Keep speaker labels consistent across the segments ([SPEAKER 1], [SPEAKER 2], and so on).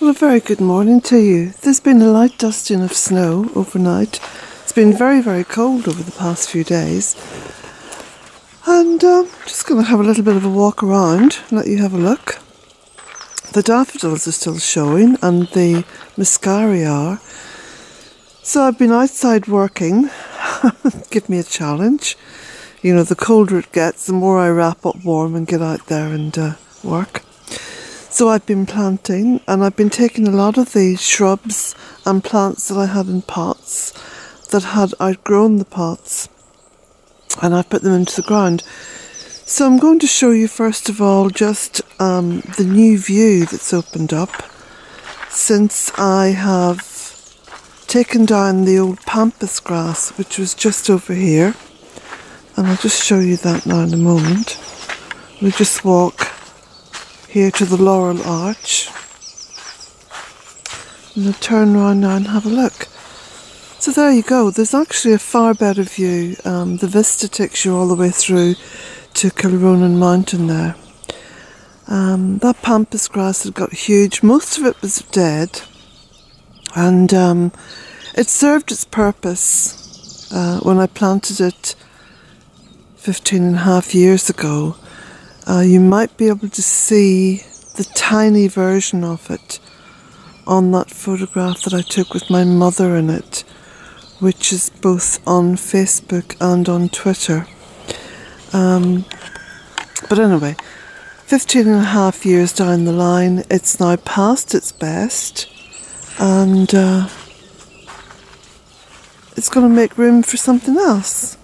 [SPEAKER 1] Well, a very good morning to you. There's been a light dusting of snow overnight. It's been very, very cold over the past few days. And um, just going to have a little bit of a walk around, let you have a look. The daffodils are still showing, and the muscari are. So I've been outside working. Give me a challenge. You know, the colder it gets, the more I wrap up warm and get out there and uh, work. So I've been planting and I've been taking a lot of the shrubs and plants that I had in pots that had outgrown the pots and I've put them into the ground. So I'm going to show you first of all just um, the new view that's opened up since I have taken down the old pampas grass which was just over here and I'll just show you that now in a moment. We'll just walk here to the Laurel Arch. And I'll turn around now and have a look. So there you go, there's actually a far better view. Um, the vista takes you all the way through to Kilronan Mountain there. Um, that pampas grass had got huge, most of it was dead, and um, it served its purpose uh, when I planted it 15 and a half years ago uh, you might be able to see the tiny version of it on that photograph that I took with my mother in it, which is both on Facebook and on Twitter. Um, but anyway, 15 and a half years down the line, it's now past its best and uh, it's going to make room for something else.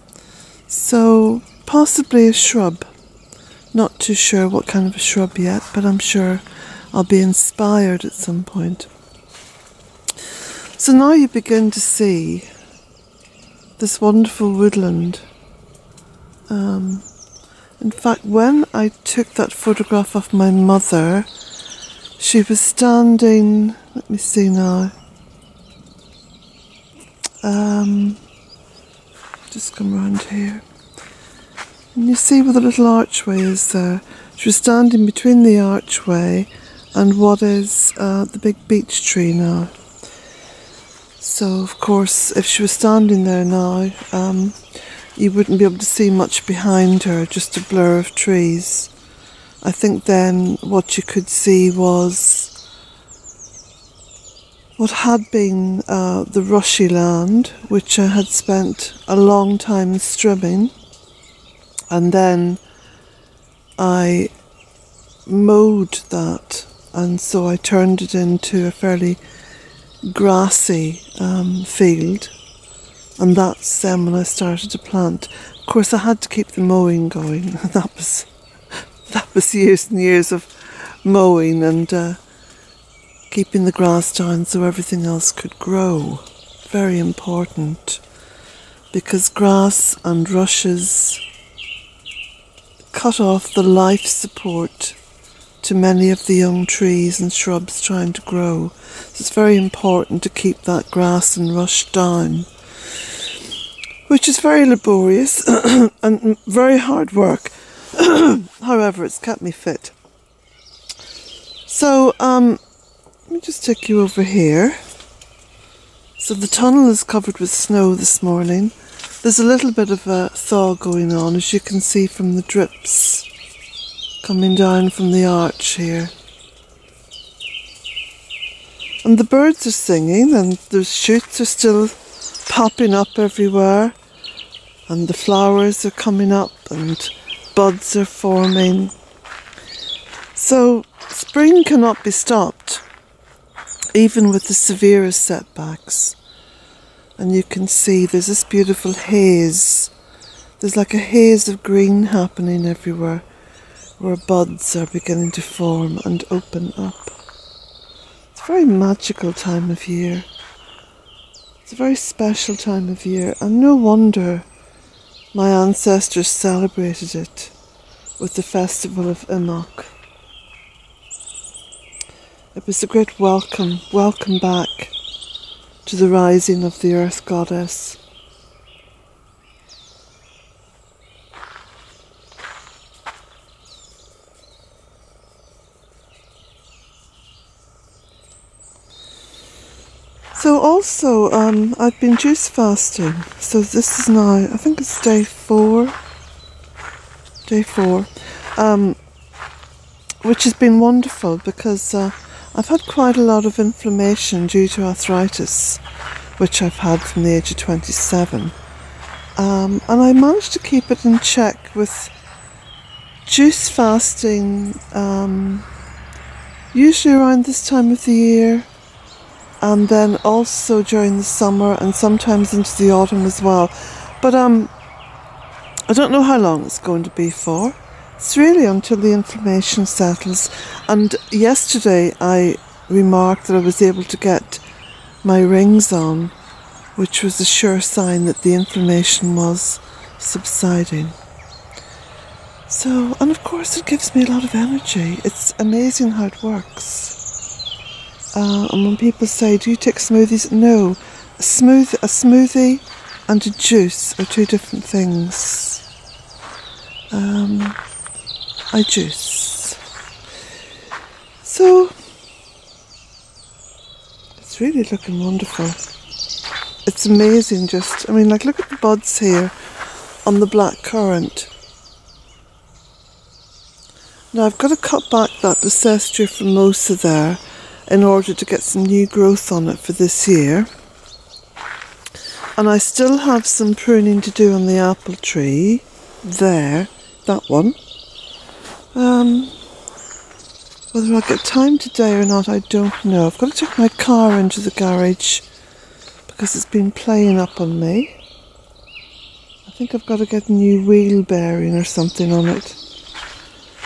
[SPEAKER 1] So, possibly a shrub. Not too sure what kind of a shrub yet, but I'm sure I'll be inspired at some point. So now you begin to see this wonderful woodland. Um, in fact, when I took that photograph of my mother, she was standing, let me see now, um, just come around here. And you see where the little archway is there. She was standing between the archway and what is uh, the big beech tree now. So, of course, if she was standing there now, um, you wouldn't be able to see much behind her, just a blur of trees. I think then what you could see was what had been uh, the rushy land, which I had spent a long time strimming and then I mowed that, and so I turned it into a fairly grassy um, field, and that's then when I started to plant. Of course, I had to keep the mowing going. that was that was years and years of mowing and uh, keeping the grass down so everything else could grow. Very important because grass and rushes cut off the life support to many of the young trees and shrubs trying to grow. So it's very important to keep that grass and rush down, which is very laborious and very hard work. However, it's kept me fit. So, um, let me just take you over here. So the tunnel is covered with snow this morning. There's a little bit of a thaw going on, as you can see from the drips coming down from the arch here. And the birds are singing, and the shoots are still popping up everywhere, and the flowers are coming up, and buds are forming. So, spring cannot be stopped, even with the severest setbacks and you can see there's this beautiful haze. There's like a haze of green happening everywhere where buds are beginning to form and open up. It's a very magical time of year. It's a very special time of year, and no wonder my ancestors celebrated it with the festival of Imbolc. It was a great welcome, welcome back to the rising of the earth goddess. So also, um, I've been juice fasting. So this is now, I think it's day four. Day four. Um, which has been wonderful because uh, I've had quite a lot of inflammation due to arthritis, which I've had from the age of 27. Um, and I managed to keep it in check with juice fasting, um, usually around this time of the year, and then also during the summer and sometimes into the autumn as well. But um, I don't know how long it's going to be for. It's really until the inflammation settles. And yesterday I remarked that I was able to get my rings on, which was a sure sign that the inflammation was subsiding. So, and of course, it gives me a lot of energy. It's amazing how it works. Uh, and when people say, "Do you take smoothies?" No, a smooth a smoothie and a juice are two different things. Um, I juice. So it's really looking wonderful. It's amazing just I mean like look at the buds here on the black currant. Now I've got to cut back that Leycesteria formosa there in order to get some new growth on it for this year. And I still have some pruning to do on the apple tree there, that one. Um, whether I'll get time today or not, I don't know. I've got to take my car into the garage because it's been playing up on me. I think I've got to get a new wheel bearing or something on it.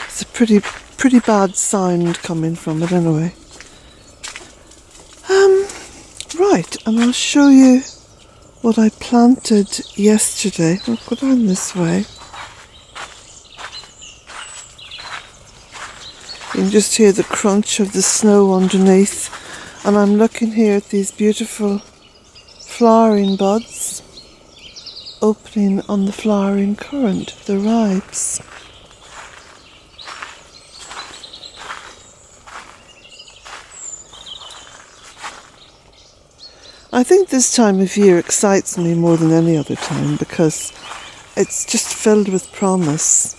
[SPEAKER 1] It's a pretty, pretty bad sound coming from it anyway. Um, right, and I'll show you what I planted yesterday. I'll go down this way. You can just hear the crunch of the snow underneath. And I'm looking here at these beautiful flowering buds opening on the flowering currant, the ribes. I think this time of year excites me more than any other time because it's just filled with promise.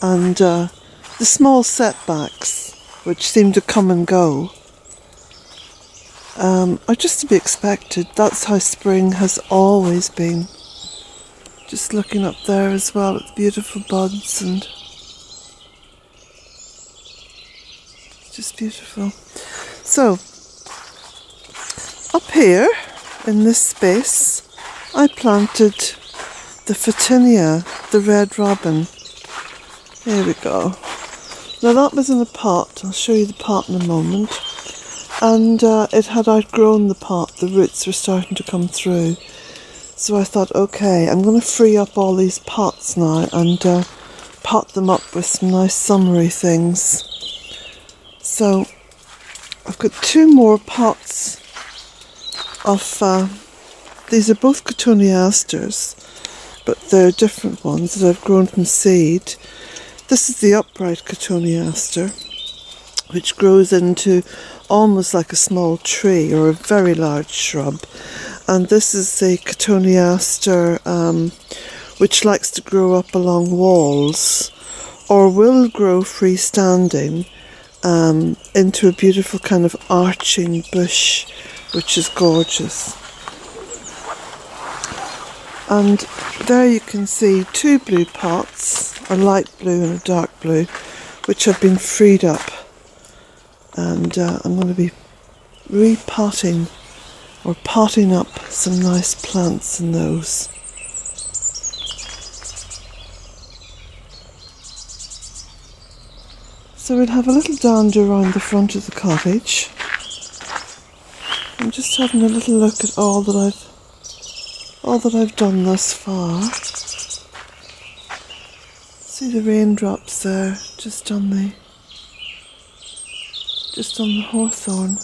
[SPEAKER 1] And uh, the small setbacks, which seem to come and go, um, are just to be expected. That's how spring has always been. Just looking up there as well at the beautiful buds and just beautiful. So, up here in this space, I planted the Photinia, the red robin. Here we go. Now that was in a pot, I'll show you the pot in a moment. And uh, it had outgrown the pot, the roots were starting to come through. So I thought, okay, I'm going to free up all these pots now and uh, pot them up with some nice summery things. So I've got two more pots of, uh, these are both Cotoneasters, but they're different ones that I've grown from seed. This is the upright cotoneaster, which grows into almost like a small tree or a very large shrub. And this is the cotoneaster, um, which likes to grow up along walls or will grow freestanding um, into a beautiful kind of arching bush, which is gorgeous. And there you can see two blue pots a light blue and a dark blue, which have been freed up. And uh, I'm going to be repotting or potting up some nice plants in those. So we'll have a little dander around the front of the cottage. I'm just having a little look at all that I've all that I've done thus far. See the raindrops there, just on the just on the hawthorn.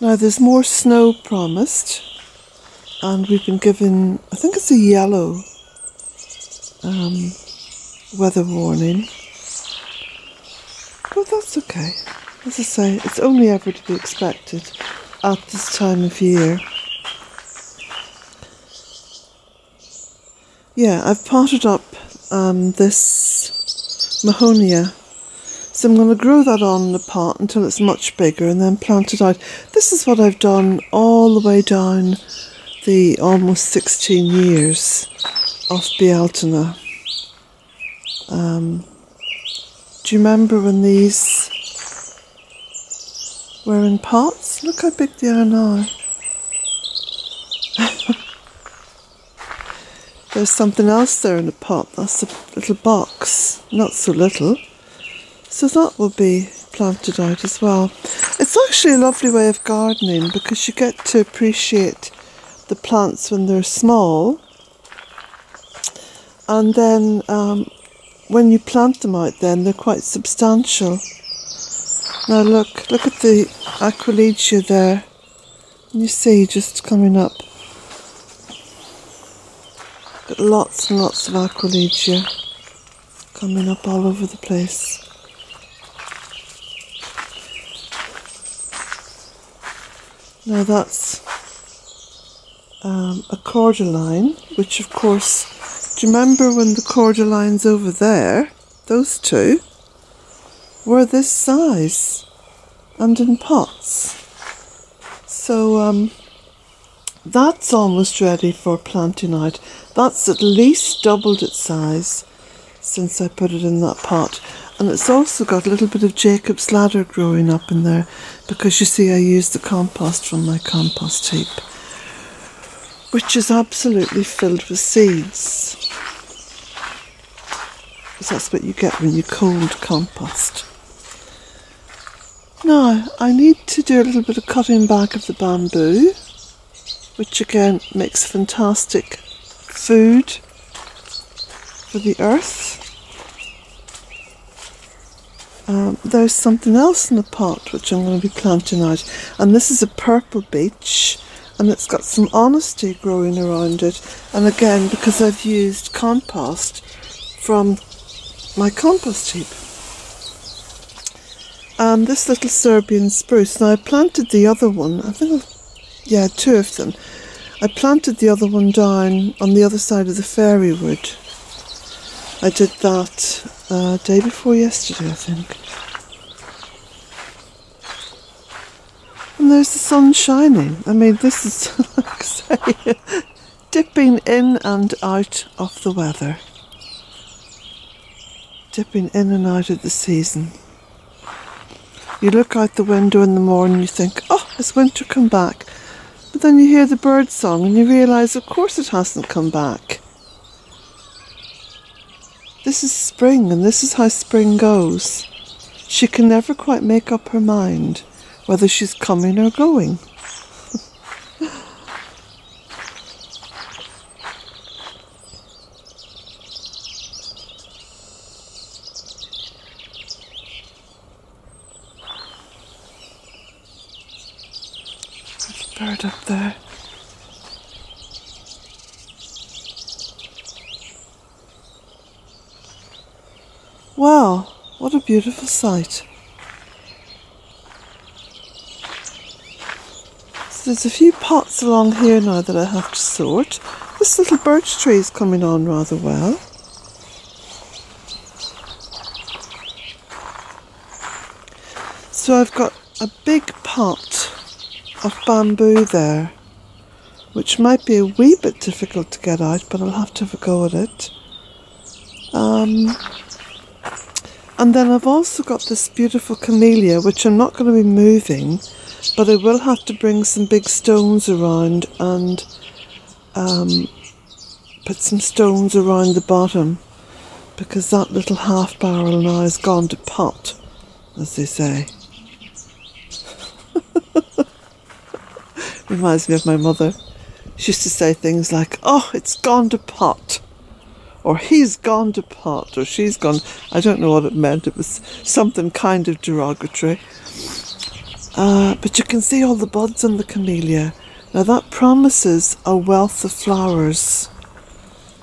[SPEAKER 1] Now there's more snow promised, and we've been given, I think it's a yellow um, weather warning. But that's okay. As I say, it's only ever to be expected at this time of year. Yeah, I've potted up um, this Mahonia. So I'm going to grow that on the pot until it's much bigger and then plant it out. This is what I've done all the way down the almost 16 years of Bealtaine. Um, do you remember when these were in pots? Look how big they are now. There's something else there in the pot. That's a little box, not so little. So that will be planted out as well. It's actually a lovely way of gardening because you get to appreciate the plants when they're small. And then um, when you plant them out then they're quite substantial. Now look, look at the aquilegia there. You see just coming up. Got lots and lots of aquilegia coming up all over the place. Now that's um, a cordyline, which of course, do you remember when the cordylines over there, those two, were this size and in pots? So um, that's almost ready for planting out. That's at least doubled its size since I put it in that pot. And it's also got a little bit of Jacob's ladder growing up in there because you see I used the compost from my compost heap, which is absolutely filled with seeds. Because that's what you get when you cold compost. Now, I need to do a little bit of cutting back of the bamboo, which again makes fantastic food for the earth. Um, there's something else in the pot which I'm going to be planting out, and this is a purple beech, and it's got some honesty growing around it. And again, because I've used compost from my compost heap. And this little Serbian spruce. Now I planted the other one. I think, I've, yeah, two of them. I planted the other one down on the other side of the fairy wood. I did that uh, day before yesterday, I think. And there's the sun shining. I mean, this is, like I say, dipping in and out of the weather. Dipping in and out of the season. You look out the window in the morning, you think, oh, has winter come back? Then you hear the bird song and you realise, of course, it hasn't come back. This is spring, and this is how spring goes. She can never quite make up her mind whether she's coming or going. Up there. Wow, what a beautiful sight. So there's a few pots along here now that I have to sort. This little birch tree is coming on rather well. So I've got a big of bamboo there, which might be a wee bit difficult to get out, but I'll have to have a go at it. Um, and then I've also got this beautiful camellia, which I'm not going to be moving, but I will have to bring some big stones around and um, put some stones around the bottom because that little half barrel now has gone to pot, as they say. Reminds me of my mother. She used to say things like, oh, it's gone to pot or he's gone to pot, or she's gone. I don't know what it meant. It was something kind of derogatory. Uh, but you can see all the buds on the camellia. Now that promises a wealth of flowers.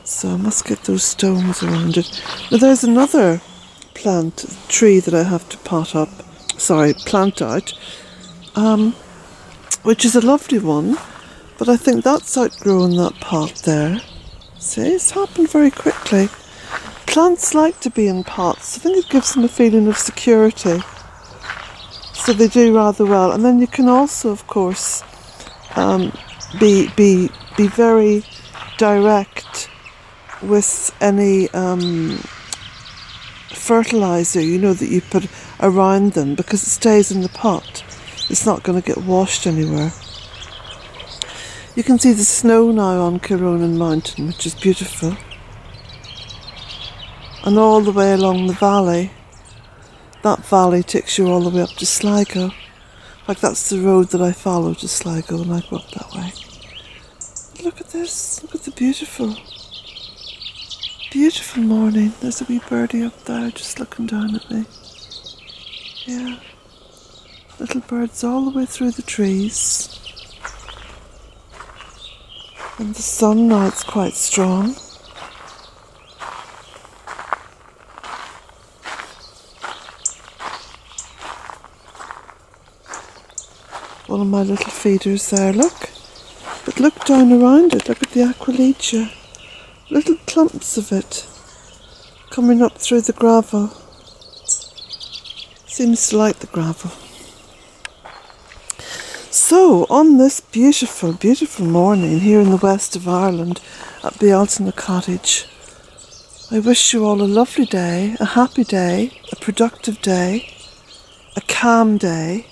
[SPEAKER 1] So I must get those stones around it. Now there's another plant, tree that I have to pot up, sorry, plant out, um, which is a lovely one, but I think that's outgrown that pot there. See, it's happened very quickly. Plants like to be in pots. I think it gives them a feeling of security. So they do rather well. And then you can also, of course, um, be be be very direct with any um, fertilizer, you know, that you put around them because it stays in the pot. It's not going to get washed anywhere. You can see the snow now on Kilronan Mountain, which is beautiful. And all the way along the valley, that valley takes you all the way up to Sligo. Like that's the road that I follow to Sligo and I go up that way. Look at this, look at the beautiful, beautiful morning. There's a wee birdie up there just looking down at me. Yeah, little birds all the way through the trees. And the sun now it's quite strong. One of my little feeders there, look. But look down around it, look at the aquilegia. Little clumps of it coming up through the gravel. Seems to like the gravel. So, on this beautiful, beautiful morning here in the west of Ireland at Bealtaine Cottage, I wish you all a lovely day, a happy day, a productive day, a calm day,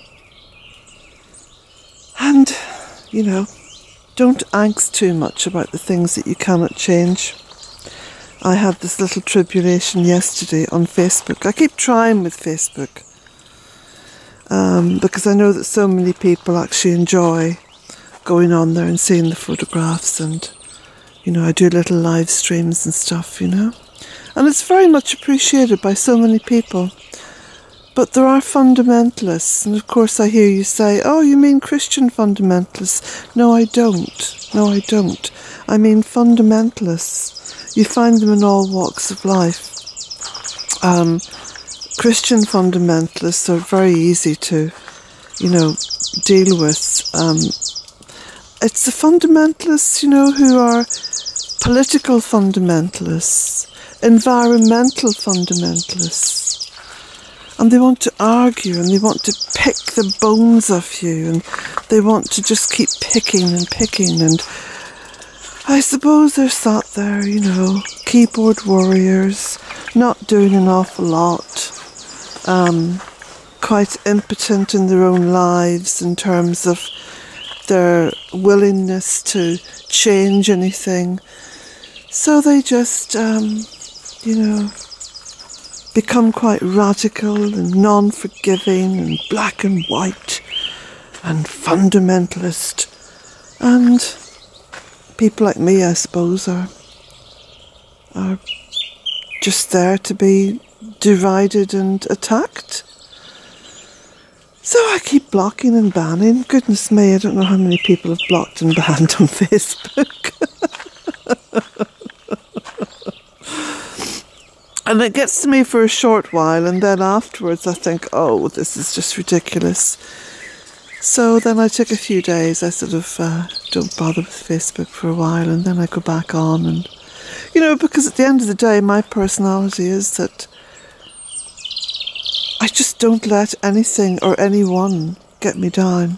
[SPEAKER 1] and, you know, don't angst too much about the things that you cannot change. I had this little tribulation yesterday on Facebook. I keep trying with Facebook um, because I know that so many people actually enjoy going on there and seeing the photographs and you know I do little live streams and stuff you know. And it's very much appreciated by so many people. But there are fundamentalists and of course I hear you say oh you mean Christian fundamentalists? No I don't. No I don't. I mean fundamentalists. You find them in all walks of life. Um, Christian fundamentalists are very easy to, you know, deal with. Um, it's the fundamentalists, you know, who are political fundamentalists, environmental fundamentalists, and they want to argue and they want to pick the bones off you and they want to just keep picking and picking and I suppose they're sat there, you know, keyboard warriors, not doing an awful lot um, quite impotent in their own lives in terms of their willingness to change anything. So they just, um, you know, become quite radical and non forgiving and black and white and fundamentalist. And people like me, I suppose, are, are just there to be derided and attacked. So I keep blocking and banning. Goodness me, I don't know how many people have blocked and banned on Facebook. and it gets to me for a short while, and then afterwards I think, oh, this is just ridiculous. So then I take a few days, I sort of uh, don't bother with Facebook for a while, and then I go back on. And, you know, because at the end of the day, my personality is that I just don't let anything or anyone get me down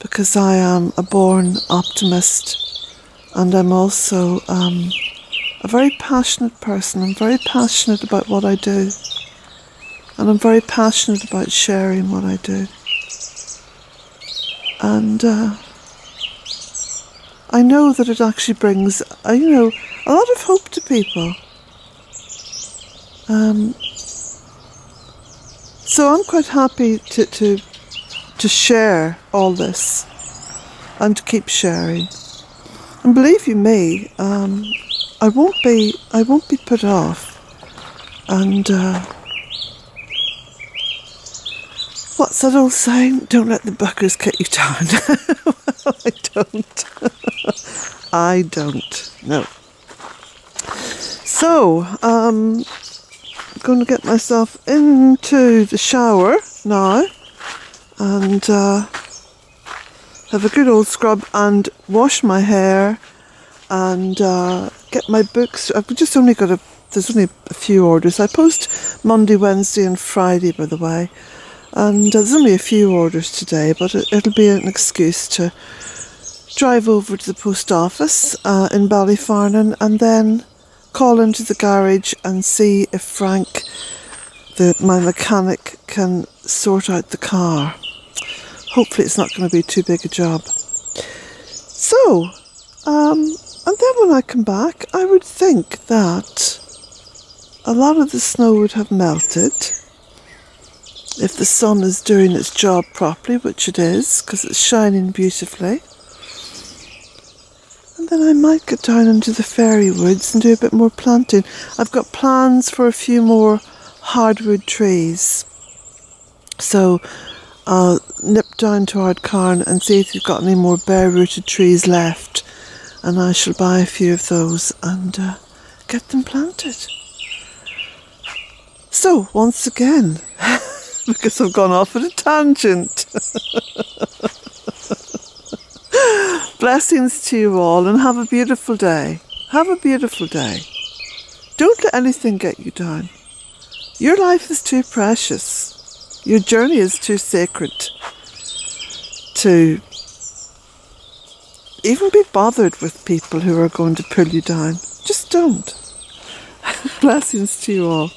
[SPEAKER 1] because I am a born optimist and I'm also um, a very passionate person. I'm very passionate about what I do and I'm very passionate about sharing what I do. And uh, I know that it actually brings, you know, a lot of hope to people. Um, so I'm quite happy to, to, to share all this and to keep sharing. And believe you me, um, I won't be I won't be put off. And uh, what's that old saying? Don't let the buckers cut you down. well, I don't. I don't. No. So, um, going to get myself into the shower now and uh, have a good old scrub and wash my hair and uh, get my books. I've just only got a, there's only a few orders. I post Monday, Wednesday, and Friday, by the way. And uh, there's only a few orders today, but it, will be an excuse to drive over to the post office uh, in Ballyfarnan and then call into the garage and see if Frank, the, my mechanic, can sort out the car. Hopefully, it's not going to be too big a job. So, um, and then when I come back, I would think that a lot of the snow would have melted if the sun is doing its job properly, which it is, because it's shining beautifully. Then I might get down into the fairy woods and do a bit more planting. I've got plans for a few more hardwood trees. So I'll nip down to Ardcarn and see if you've got any more bare rooted trees left. And I shall buy a few of those and uh, get them planted. So, once again, because I've gone off at a tangent. Blessings to you all and have a beautiful day. Have a beautiful day. Don't let anything get you down. Your life is too precious. Your journey is too sacred to even be bothered with people who are going to pull you down. Just don't. Blessings to you all.